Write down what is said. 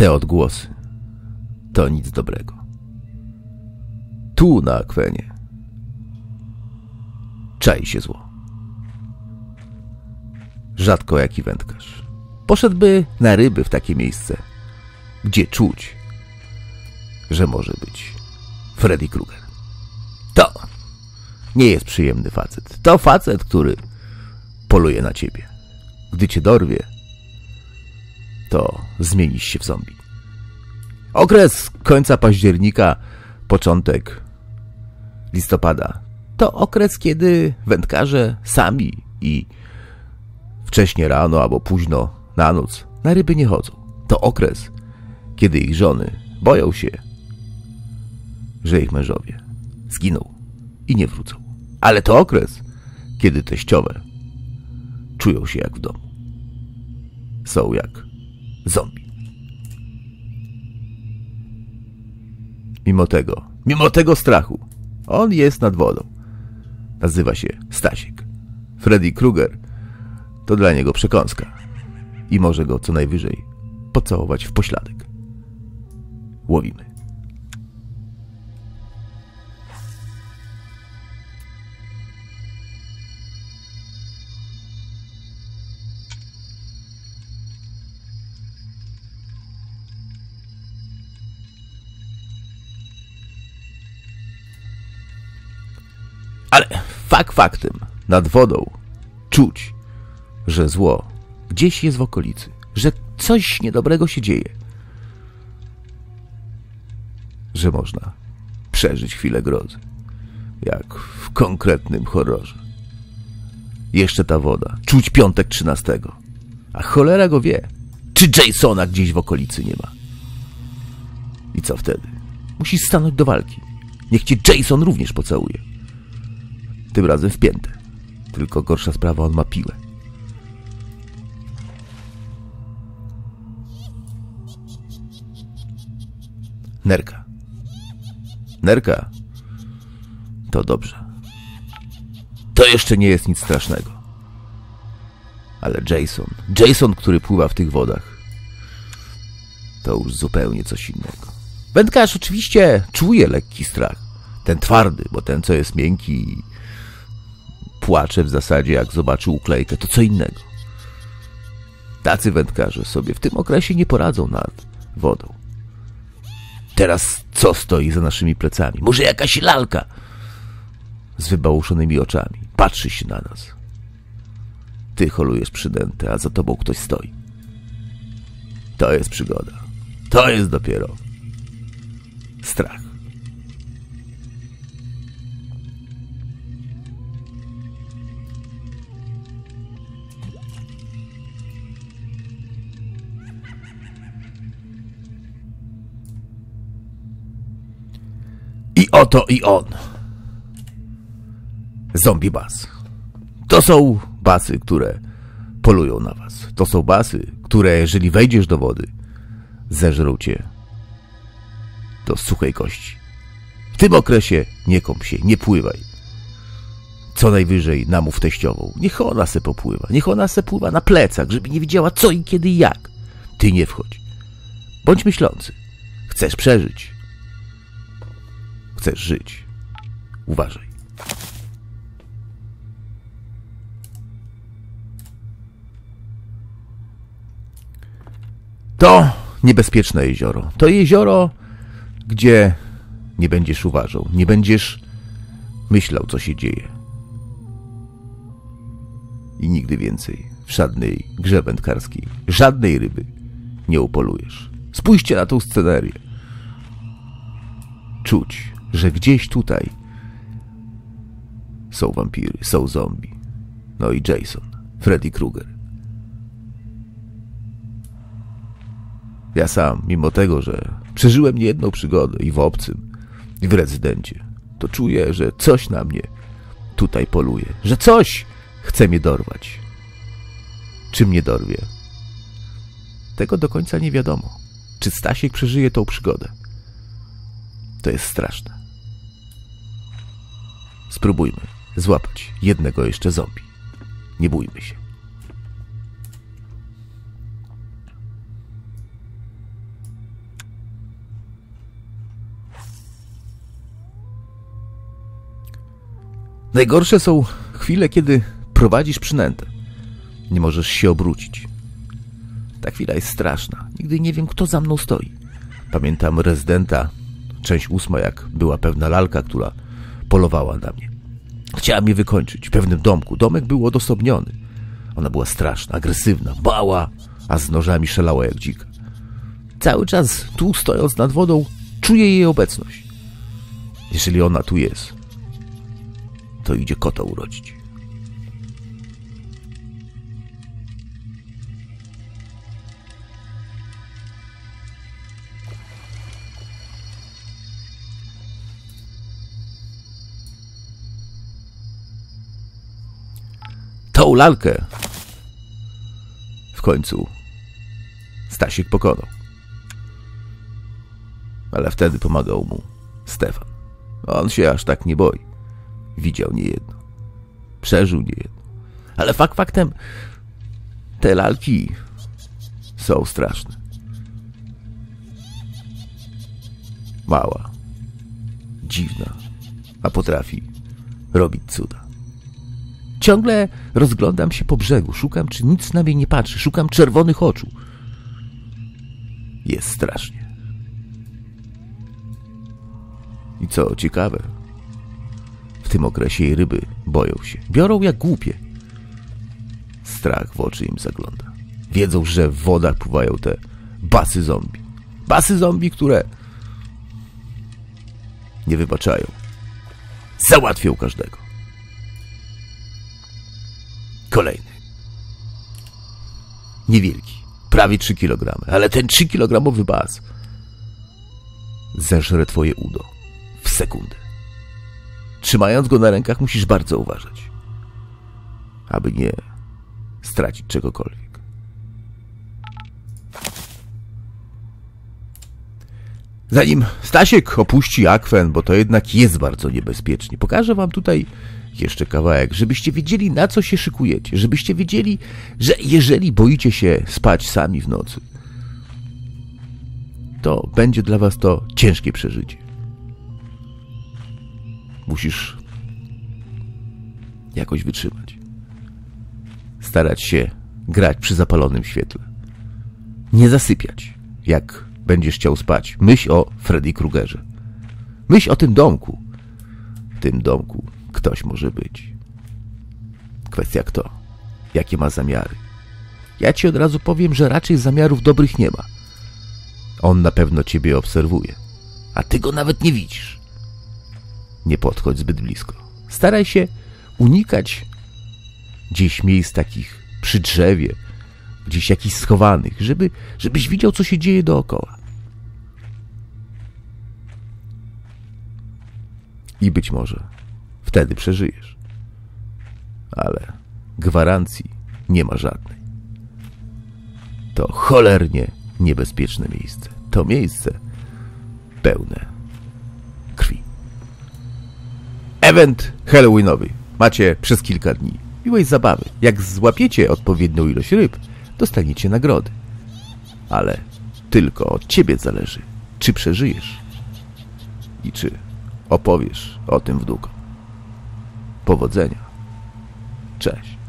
te odgłosy to nic dobrego. Tu na akwenie czai się zło. Rzadko jaki wędkarz. Poszedłby na ryby w takie miejsce, gdzie czuć, że może być Freddy Krueger. To nie jest przyjemny facet. To facet, który poluje na ciebie. Gdy cię dorwie, to zmienisz się w zombie. Okres końca października, początek listopada to okres, kiedy wędkarze sami i wcześnie rano albo późno na noc na ryby nie chodzą. To okres, kiedy ich żony boją się, że ich mężowie zginą i nie wrócą. Ale to okres, kiedy teściowe czują się jak w domu. Są jak zombie. Mimo tego, mimo tego strachu, on jest nad wodą. Nazywa się Stasik. Freddy Krueger to dla niego przekąska i może go co najwyżej pocałować w pośladek. Łowimy. Ale fakt faktem, nad wodą czuć, że zło gdzieś jest w okolicy, że coś niedobrego się dzieje, że można przeżyć chwilę grozy, jak w konkretnym horrorze. Jeszcze ta woda, czuć piątek trzynastego, a cholera go wie, czy Jasona gdzieś w okolicy nie ma. I co wtedy? Musisz stanąć do walki. Niech cię Jason również pocałuje. Tym razem wpięte. Tylko gorsza sprawa, on ma piłę. Nerka. Nerka. To dobrze. To jeszcze nie jest nic strasznego. Ale Jason, Jason, który pływa w tych wodach, to już zupełnie coś innego. Wędkarz oczywiście czuje lekki strach. Ten twardy, bo ten, co jest miękki płacze w zasadzie, jak zobaczy uklejkę, to co innego. Tacy wędkarze sobie w tym okresie nie poradzą nad wodą. Teraz co stoi za naszymi plecami? Może jakaś lalka z wybałuszonymi oczami. Patrzy się na nas. Ty holujesz przydęte, a za tobą ktoś stoi. To jest przygoda. To jest dopiero strach. Oto i on. Zombie bas. To są basy, które polują na was. To są basy, które jeżeli wejdziesz do wody, zeżrą cię do suchej kości. W tym okresie nie kąp się, nie pływaj. Co najwyżej namów teściową. Niech ona se popływa. Niech ona se pływa na plecach, żeby nie widziała co i kiedy i jak. Ty nie wchodź. Bądź myślący. Chcesz przeżyć. Chcesz żyć. Uważaj. To niebezpieczne jezioro. To jezioro, gdzie nie będziesz uważał, nie będziesz myślał, co się dzieje. I nigdy więcej w żadnej grze wędkarskiej, żadnej ryby nie upolujesz. Spójrzcie na tą scenerię. Czuć, że gdzieś tutaj są wampiry, są zombie. No i Jason, Freddy Krueger. Ja sam, mimo tego, że przeżyłem niejedną przygodę i w obcym, i w rezydencie, to czuję, że coś na mnie tutaj poluje, że coś chce mnie dorwać. Czy mnie dorwie? Tego do końca nie wiadomo. Czy Stasiek przeżyje tą przygodę? To jest straszne. Spróbujmy złapać jednego jeszcze zombie. Nie bójmy się. Najgorsze są chwile, kiedy prowadzisz przynętę. Nie możesz się obrócić. Ta chwila jest straszna. Nigdy nie wiem, kto za mną stoi. Pamiętam rezydenta, część ósma, jak była pewna lalka, która polowała na mnie. Chciała mnie wykończyć w pewnym domku. Domek był odosobniony. Ona była straszna, agresywna, bała, a z nożami szelała jak dzika. Cały czas tu stojąc nad wodą, czuję jej obecność. Jeżeli ona tu jest, to idzie kota urodzić. Tą lalkę w końcu Stasik pokonał. Ale wtedy pomagał mu Stefan. On się aż tak nie boi. Widział niejedno. Przeżył niejedno. Ale fakt faktem, te lalki są straszne. Mała, dziwna, a potrafi robić cuda. Ciągle rozglądam się po brzegu, szukam, czy nic na mnie nie patrzy, szukam czerwonych oczu. Jest strasznie. I co ciekawe, w tym okresie jej ryby boją się. Biorą jak głupie. Strach w oczy im zagląda. Wiedzą, że w wodach pływają te basy zombie. Basy zombie, które nie wybaczają. Załatwią każdego. Kolejny. Niewielki. Prawie 3 kg. Ale ten 3 kilogramowy bas zeżre twoje udo w sekundę. Trzymając go na rękach musisz bardzo uważać, aby nie stracić czegokolwiek. Zanim Stasiek opuści akwen, bo to jednak jest bardzo niebezpiecznie, pokażę wam tutaj jeszcze kawałek, żebyście wiedzieli, na co się szykujecie, żebyście wiedzieli, że jeżeli boicie się spać sami w nocy, to będzie dla was to ciężkie przeżycie. Musisz jakoś wytrzymać. Starać się grać przy zapalonym świetle. Nie zasypiać, jak będziesz chciał spać. Myśl o Freddy Kruegerze. Myśl o tym domku. W tym domku ktoś może być. Kwestia kto, jakie ma zamiary. Ja ci od razu powiem, że raczej zamiarów dobrych nie ma. On na pewno ciebie obserwuje, a ty go nawet nie widzisz. Nie podchodź zbyt blisko. Staraj się unikać gdzieś miejsc takich przy drzewie, gdzieś jakichś schowanych, żeby, żebyś widział, co się dzieje dookoła. I być może Wtedy przeżyjesz. Ale gwarancji nie ma żadnej. To cholernie niebezpieczne miejsce. To miejsce pełne krwi. Event Halloweenowy macie przez kilka dni. Miłej zabawy. Jak złapiecie odpowiednią ilość ryb, dostaniecie nagrody. Ale tylko od ciebie zależy, czy przeżyjesz i czy opowiesz o tym wnukom. Powodzenia. Cześć.